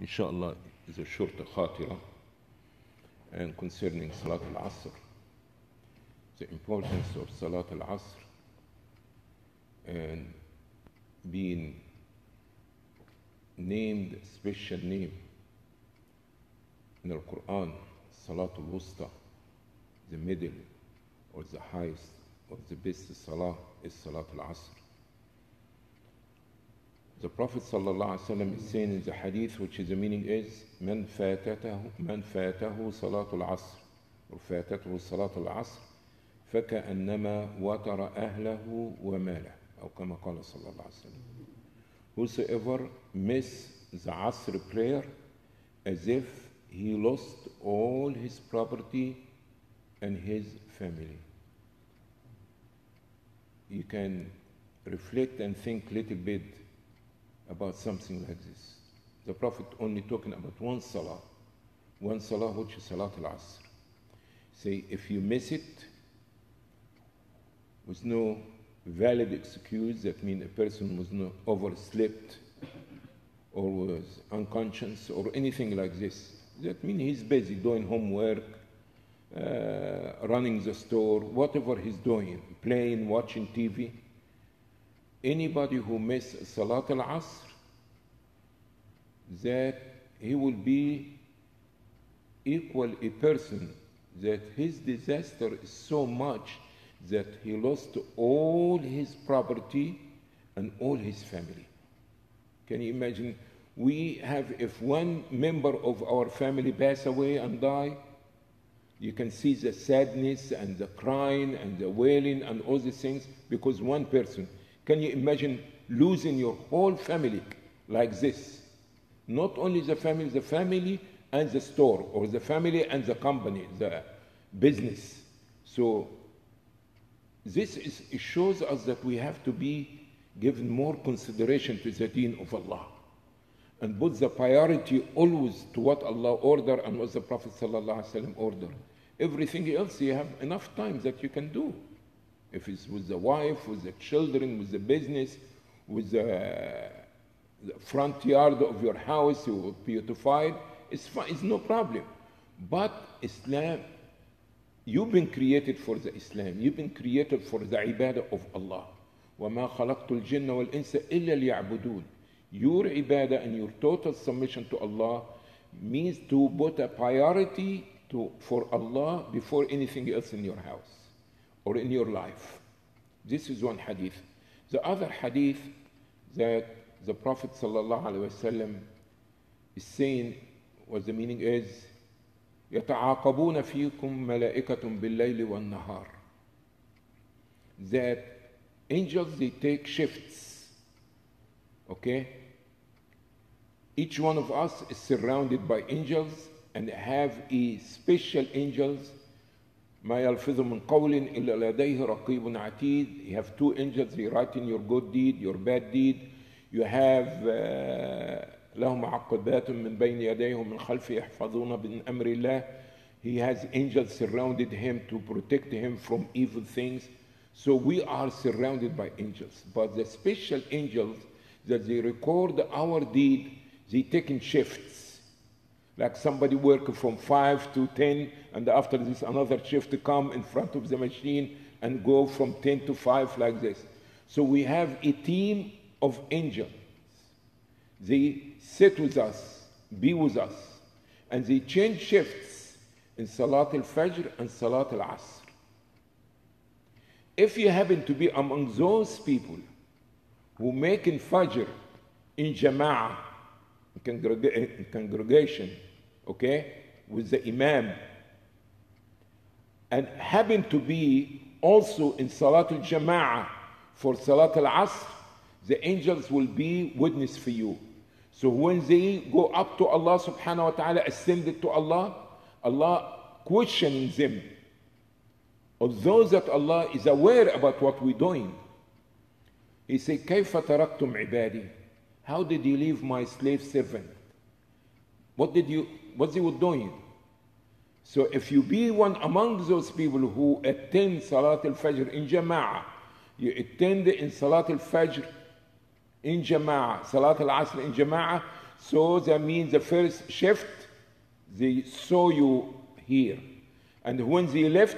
Inshallah is a short khatira and concerning Salat al-Asr, the importance of Salat al-Asr and being named special name in the Quran, Salat al-Wusta, the middle or the highest or the best Salah is Salat al-Asr. The Prophet ﷺ is saying in the hadith, which is the meaning is, من فاتته من فاته صلاة العصر or فاتته صلاة العصر فكأنما وتر أهله وماله أو كما قال صلى الله عليه وسلم. Whosoever miss the Asr prayer as if he lost all his property and his family. You can reflect and think a little bit about something like this. The Prophet only talking about one salah, one salah which is Salat al-Asr. Say, if you miss it with no valid excuse, that means a person was not overslept or was unconscious or anything like this. That means he's busy doing homework, uh, running the store, whatever he's doing, playing, watching TV anybody who misses Salat al Asr, that he will be equal a person that his disaster is so much that he lost all his property and all his family. Can you imagine? We have, if one member of our family pass away and die, you can see the sadness and the crying and the wailing and all these things because one person can you imagine losing your whole family like this? Not only the family, the family and the store, or the family and the company, the business. So this is, shows us that we have to be given more consideration to the deen of Allah and put the priority always to what Allah ordered and what the Prophet ﷺ ordered. Everything else you have enough time that you can do. If it's with the wife, with the children, with the business, with the, the front yard of your house, you beautified, it's fine, it's no problem. But Islam, you've been created for the Islam. You've been created for the ibadah of Allah. وَمَا خَلَقْتُ الْجِنَّ وَالْإِنسَ إِلَّا لِيَعْبُدُونَ Your ibadah and your total submission to Allah means to put a priority to, for Allah before anything else in your house or in your life. This is one hadith. The other hadith that the Prophet ﷺ is saying, what the meaning is, يتعاقبون فيكم ملائكة بالليل والنهار. That angels they take shifts. Okay? Each one of us is surrounded by angels and have a special angels ما يلفظ من قول إلا لديه رقيب عتيد You have two angels, they write in your good deed, your bad deed. You have uh, لهم معقبات من بين يديه من خلفه يحفظون من أمر الله He has angels surrounded him to protect him from evil things. So we are surrounded by angels. But the special angels that they record our deed, they take in shifts like somebody work from 5 to 10 and after this another shift to come in front of the machine and go from 10 to 5 like this. So we have a team of angels. They sit with us be with us and they change shifts in salat al-fajr and salat al-asr. If you happen to be among those people who make in fajr in jama'ah in congregation okay, with the Imam, and happen to be also in Salat al Jama'ah for Salat al Asr, the angels will be witness for you. So when they go up to Allah subhanahu wa ta'ala, ascended to Allah, Allah questioning them. Of those that Allah is aware about what we're doing. He said, كيف تركتم عبادي? How did you leave my slave servant? What did you what they were doing. So if you be one among those people who attend Salat al-Fajr in Jama'ah, you attend in Salat al-Fajr in Jama'ah, Salat al-Asr in Jama'ah, So that means the first shift, they saw you here. And when they left,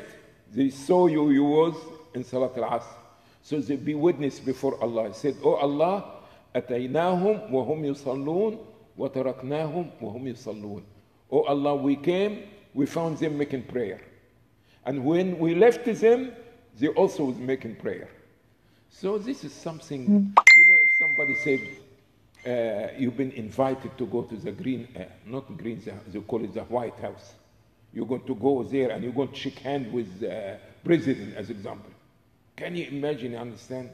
they saw you, you was in Salat al-Asr. So they be witness before Allah. He said, Oh Allah, أتيناهم وهم يصلون وتركناهم وهم يصلون. Oh Allah, we came, we found them making prayer. And when we left them, they also was making prayer. So this is something, you know, if somebody said, uh, you've been invited to go to the green, uh, not green, they call it the White House. You're going to go there and you're going to shake hand with the president, as example. Can you imagine, understand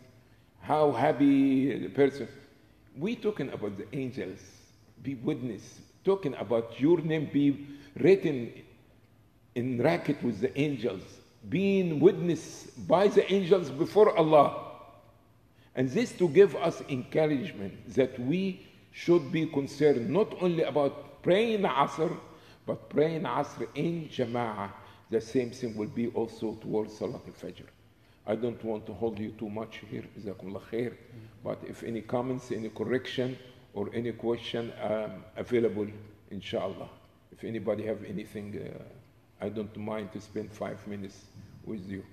how happy the person? We talking about the angels, be witness, talking about your name be written in racket with the angels, being witness by the angels before Allah. And this to give us encouragement that we should be concerned not only about praying Asr, but praying Asr in Jama'ah. The same thing will be also towards Salat al-Fajr. I don't want to hold you too much here, khair. But if any comments, any correction, or any question, I'm available, inshallah. If anybody have anything, uh, I don't mind to spend five minutes with you.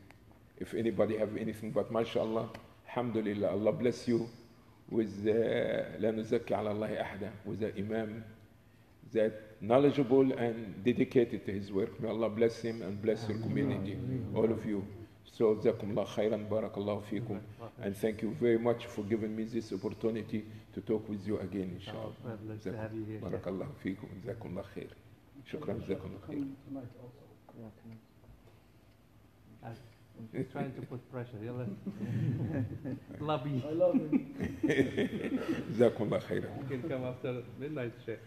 If anybody have anything, but mashallah, alhamdulillah, Allah bless you with uh, لا نزكي على الله أحدا with the Imam that knowledgeable and dedicated to his work. May Allah bless him and bless your community, all of you. So, khairan. And thank you very much for giving me this opportunity to talk with you again, inshallah. Oh, nice to have you here. Khair. Shukran, Jazakumullah khair. Trying to put pressure love you. I love you. Khairan. You can come after midnight, Sheikh.